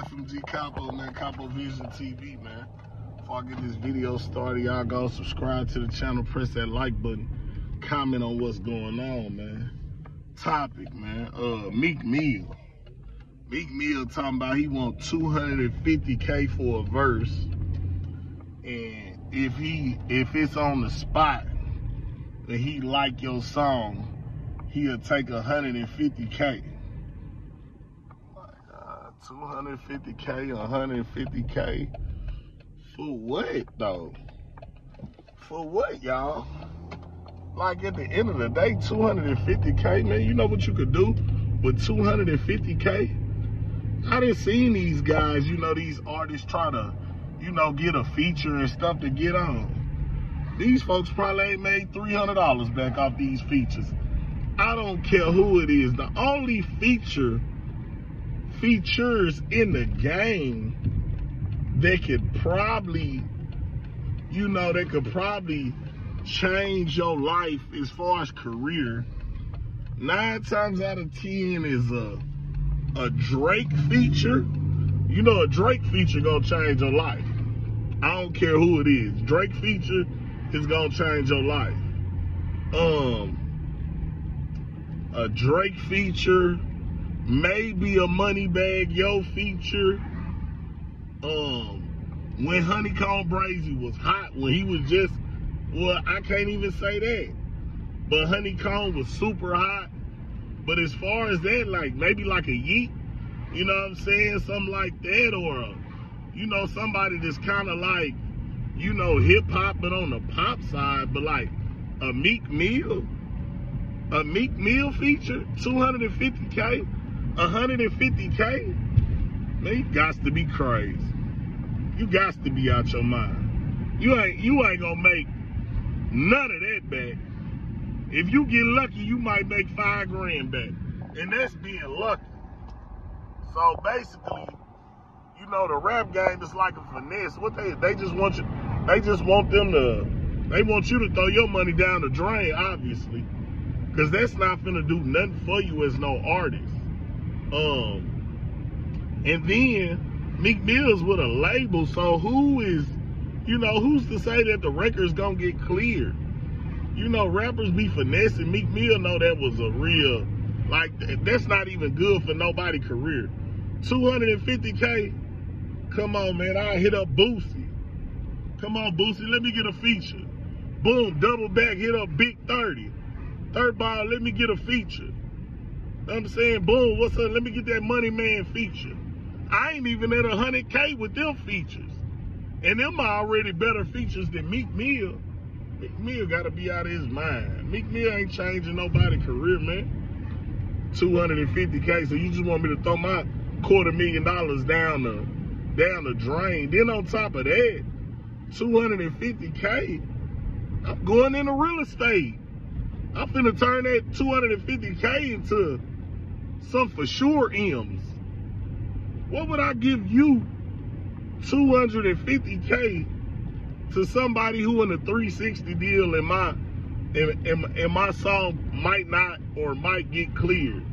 FMG Capo, man, Capo Vision TV, man. Before I get this video started, y'all go subscribe to the channel, press that like button, comment on what's going on, man. Topic, man. Uh, Meek Mill. Meek Mill talking about he want 250k for a verse, and if he if it's on the spot that he like your song, he'll take 150k. 250k, 150k. For what though? For what, y'all? Like at the end of the day, 250k, man, you know what you could do with 250k? I didn't see these guys, you know, these artists try to, you know, get a feature and stuff to get on. These folks probably ain't made $300 back off these features. I don't care who it is. The only feature features in the game that could probably, you know, that could probably change your life as far as career. Nine times out of ten is a a Drake feature. You know, a Drake feature gonna change your life. I don't care who it is. Drake feature is gonna change your life. Um, a Drake feature maybe a Moneybagg Yo feature. Um, when Honeycomb Brazy was hot, when he was just, well, I can't even say that. But Honeycomb was super hot. But as far as that, like maybe like a yeet, you know what I'm saying? Something like that, or a, you know, somebody that's kind of like, you know, hip hop, but on the pop side, but like a Meek Mill, a Meek Mill feature, 250K. 150k? Man, you got to be crazy. You got to be out your mind. You ain't you ain't gonna make none of that back. If you get lucky, you might make five grand back. And that's being lucky. So basically, you know, the rap game is like a finesse. What they they just want you they just want them to they want you to throw your money down the drain, obviously. Cause that's not gonna do nothing for you as no artist. Um, and then Meek Mill's with a label, so who is, you know, who's to say that the record's gonna get cleared? You know, rappers be finessing. Meek Mill know that was a real, like, that's not even good for nobody career. 250K? Come on, man. I hit up Boosie. Come on, Boosie, let me get a feature. Boom, double back, hit up Big 30. Third ball, let me get a feature. I'm saying, boom, what's up? Let me get that Money Man feature. I ain't even at 100K with them features. And them are already better features than Meek Mill. Meek Mill got to be out of his mind. Meek Mill ain't changing nobody's career, man. 250K, so you just want me to throw my quarter million dollars down the, down the drain. Then on top of that, 250K, I'm going into real estate. I'm finna turn that 250K into some for sure M's. What would I give you 250K to somebody who in a 360 deal and my and, and, and my song might not or might get cleared?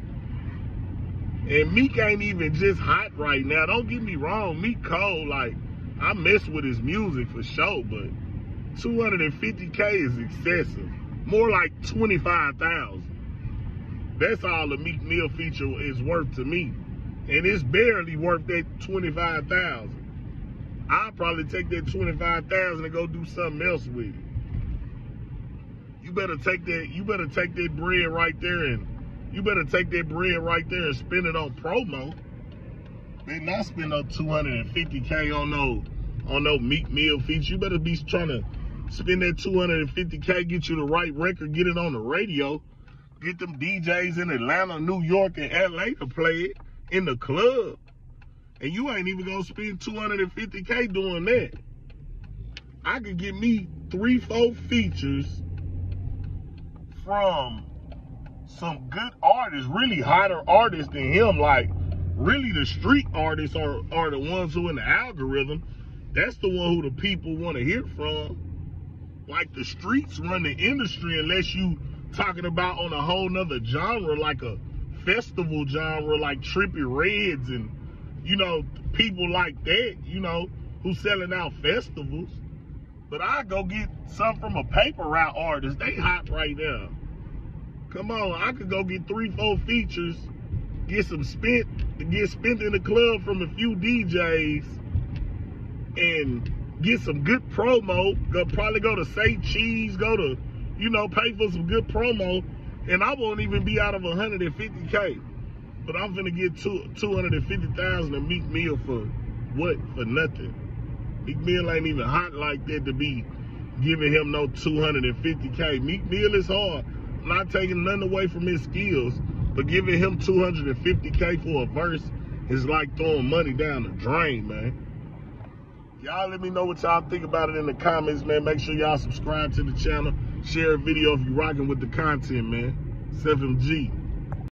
And Meek ain't even just hot right now. Don't get me wrong, Meek cold. Like, I mess with his music for sure, but 250K is excessive. More like 25,000. That's all the Meek Mill feature is worth to me. And it's barely worth that 25,000. I'll probably take that 25,000 and go do something else with it. You better take that, you better take that bread right there and you better take that bread right there and spend it on promo. They not spend up 250K on no on no Meek Mill feature. You better be trying to spend that 250K, get you the right record, get it on the radio get them DJs in Atlanta, New York, and LA to play it in the club. And you ain't even gonna spend 250K doing that. I could get me three, four features from some good artists, really hotter artists than him. Like, really the street artists are, are the ones who in the algorithm. That's the one who the people want to hear from. Like the streets run the industry unless you talking about on a whole nother genre, like a festival genre, like Trippie Redds and you know, people like that, you know, who selling out festivals. But I go get some from a paper route artist. They hot right now. Come on, I could go get three, four features, get some spent, get spent in the club from a few DJs, and get some good promo. Go probably go to Say Cheese, go to, you know, pay for some good promo, and I won't even be out of 150k. But I'm gonna get two 250,000 a Meek Mill for what? For nothing. Meek Mill ain't even hot like that to be giving him no 250k. Meek Mill is hard. I'm not taking nothing away from his skills, but giving him 250k for a verse is like throwing money down the drain, man. Y'all let me know what y'all think about it in the comments, man. Make sure y'all subscribe to the channel. Share a video if you're rocking with the content, man. 7G.